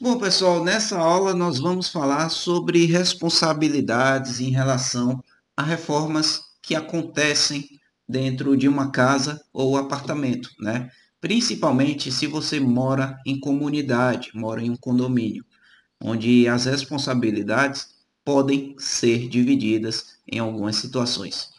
Bom, pessoal, nessa aula nós vamos falar sobre responsabilidades em relação a reformas que acontecem dentro de uma casa ou apartamento, né? Principalmente se você mora em comunidade, mora em um condomínio, onde as responsabilidades podem ser divididas em algumas situações.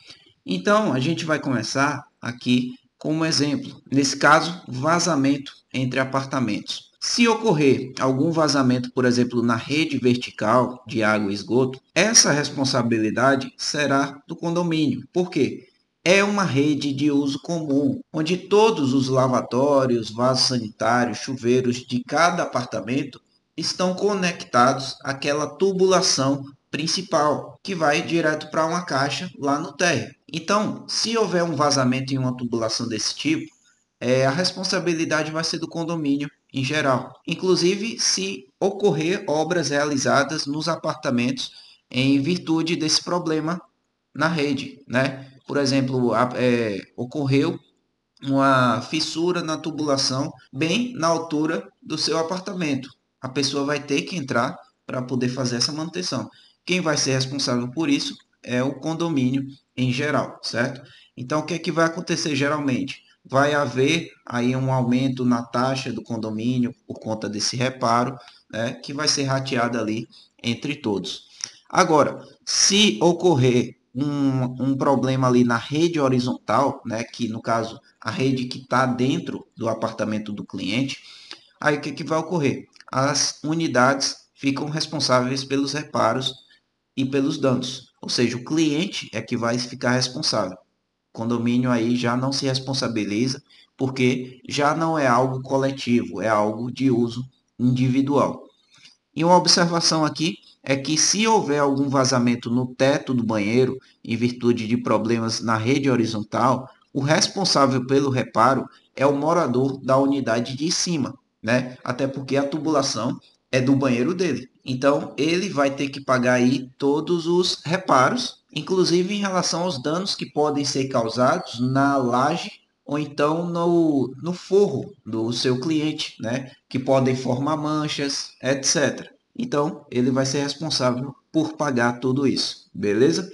Então, a gente vai começar aqui com um exemplo. Nesse caso, vazamento entre apartamentos. Se ocorrer algum vazamento, por exemplo, na rede vertical de água e esgoto, essa responsabilidade será do condomínio. Por quê? É uma rede de uso comum, onde todos os lavatórios, vasos sanitários, chuveiros de cada apartamento estão conectados àquela tubulação principal, que vai direto para uma caixa lá no térreo. Então, se houver um vazamento em uma tubulação desse tipo, é, a responsabilidade vai ser do condomínio em geral. Inclusive, se ocorrer obras realizadas nos apartamentos em virtude desse problema na rede, né? Por exemplo, é, ocorreu uma fissura na tubulação bem na altura do seu apartamento. A pessoa vai ter que entrar para poder fazer essa manutenção. Quem vai ser responsável por isso é o condomínio em geral, certo? Então, o que, é que vai acontecer geralmente? Vai haver aí um aumento na taxa do condomínio por conta desse reparo, né, que vai ser rateado ali entre todos. Agora, se ocorrer um, um problema ali na rede horizontal, né, que no caso a rede que está dentro do apartamento do cliente, aí o que, que vai ocorrer? As unidades ficam responsáveis pelos reparos e pelos danos. Ou seja, o cliente é que vai ficar responsável. Condomínio aí já não se responsabiliza, porque já não é algo coletivo, é algo de uso individual. E uma observação aqui é que se houver algum vazamento no teto do banheiro, em virtude de problemas na rede horizontal, o responsável pelo reparo é o morador da unidade de cima, né? Até porque a tubulação é do banheiro dele. Então, ele vai ter que pagar aí todos os reparos, inclusive em relação aos danos que podem ser causados na laje ou então no, no forro do seu cliente, né? Que podem formar manchas, etc. Então, ele vai ser responsável por pagar tudo isso, beleza?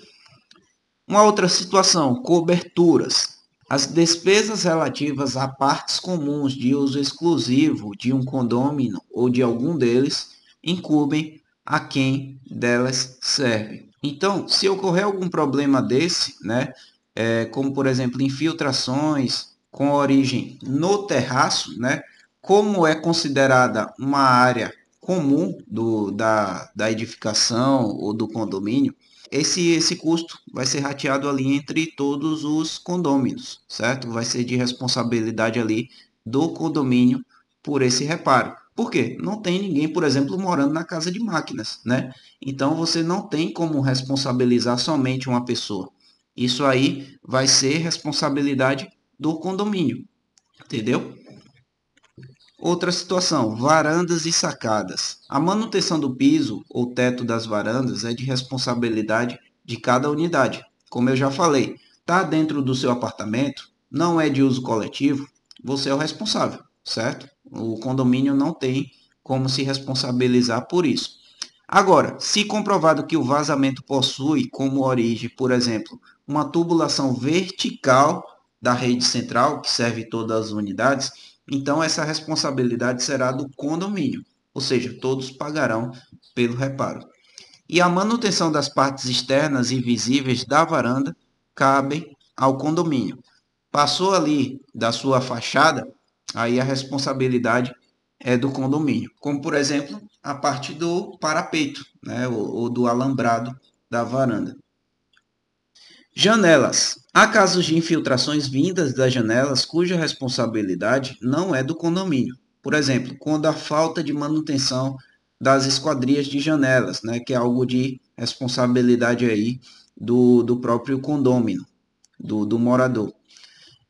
Uma outra situação, coberturas. As despesas relativas a partes comuns de uso exclusivo de um condômino ou de algum deles incumbem a quem delas serve. Então, se ocorrer algum problema desse, né, é, como por exemplo infiltrações com origem no terraço, né, como é considerada uma área comum do, da, da edificação ou do condomínio, esse, esse custo vai ser rateado ali entre todos os condôminos, certo? Vai ser de responsabilidade ali do condomínio por esse reparo. Por quê? Não tem ninguém, por exemplo, morando na casa de máquinas, né? Então você não tem como responsabilizar somente uma pessoa. Isso aí vai ser responsabilidade do condomínio, entendeu? Outra situação, varandas e sacadas. A manutenção do piso ou teto das varandas é de responsabilidade de cada unidade. Como eu já falei, está dentro do seu apartamento, não é de uso coletivo, você é o responsável, certo? O condomínio não tem como se responsabilizar por isso. Agora, se comprovado que o vazamento possui como origem, por exemplo, uma tubulação vertical da rede central, que serve todas as unidades, então essa responsabilidade será do condomínio, ou seja, todos pagarão pelo reparo. E a manutenção das partes externas e visíveis da varanda cabem ao condomínio. Passou ali da sua fachada, aí a responsabilidade é do condomínio, como por exemplo a parte do parapeito, né, ou, ou do alambrado da varanda. Janelas. Há casos de infiltrações vindas das janelas cuja responsabilidade não é do condomínio. Por exemplo, quando a falta de manutenção das esquadrias de janelas, né, que é algo de responsabilidade aí do, do próprio condômino, do, do morador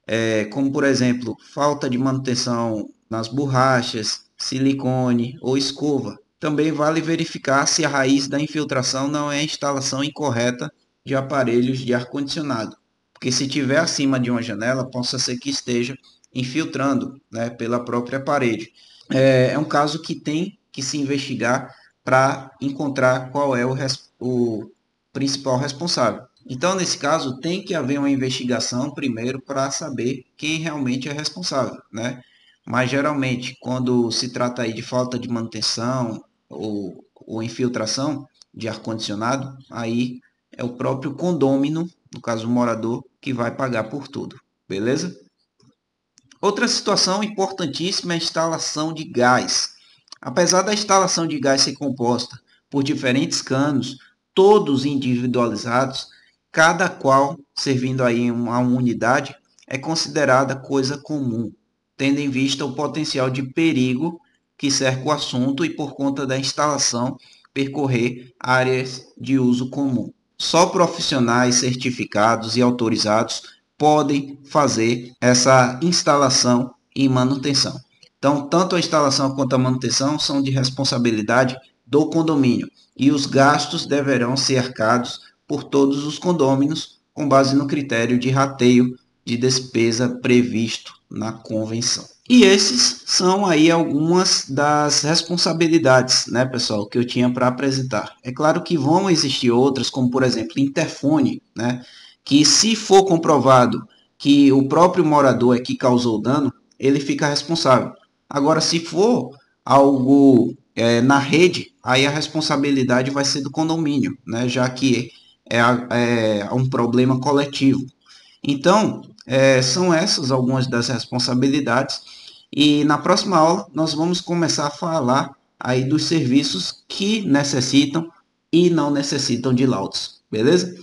é, como por exemplo, falta de manutenção nas borrachas, silicone ou escova. Também vale verificar se a raiz da infiltração não é a instalação incorreta de aparelhos de ar-condicionado, porque se tiver acima de uma janela, possa ser que esteja infiltrando né, pela própria parede. É, é um caso que tem que se investigar para encontrar qual é o, o principal responsável. Então, nesse caso, tem que haver uma investigação primeiro para saber quem realmente é responsável, né? Mas geralmente, quando se trata aí de falta de manutenção ou, ou infiltração de ar-condicionado, aí é o próprio condômino, no caso o morador, que vai pagar por tudo, beleza? Outra situação importantíssima é a instalação de gás. Apesar da instalação de gás ser composta por diferentes canos, todos individualizados, cada qual servindo aí a uma unidade, é considerada coisa comum, tendo em vista o potencial de perigo que cerca o assunto e por conta da instalação percorrer áreas de uso comum. Só profissionais certificados e autorizados podem fazer essa instalação e manutenção. Então, tanto a instalação quanto a manutenção são de responsabilidade do condomínio e os gastos deverão ser arcados por todos os condôminos com base no critério de rateio de despesa previsto na convenção. E esses são aí algumas das responsabilidades, né, pessoal, que eu tinha para apresentar. É claro que vão existir outras, como por exemplo, interfone, né, que se for comprovado que o próprio morador é que causou o dano, ele fica responsável. Agora, se for algo é, na rede, aí a responsabilidade vai ser do condomínio, né, já que é, é um problema coletivo. Então, é, são essas algumas das responsabilidades. E na próxima aula nós vamos começar a falar aí dos serviços que necessitam e não necessitam de laudos, beleza?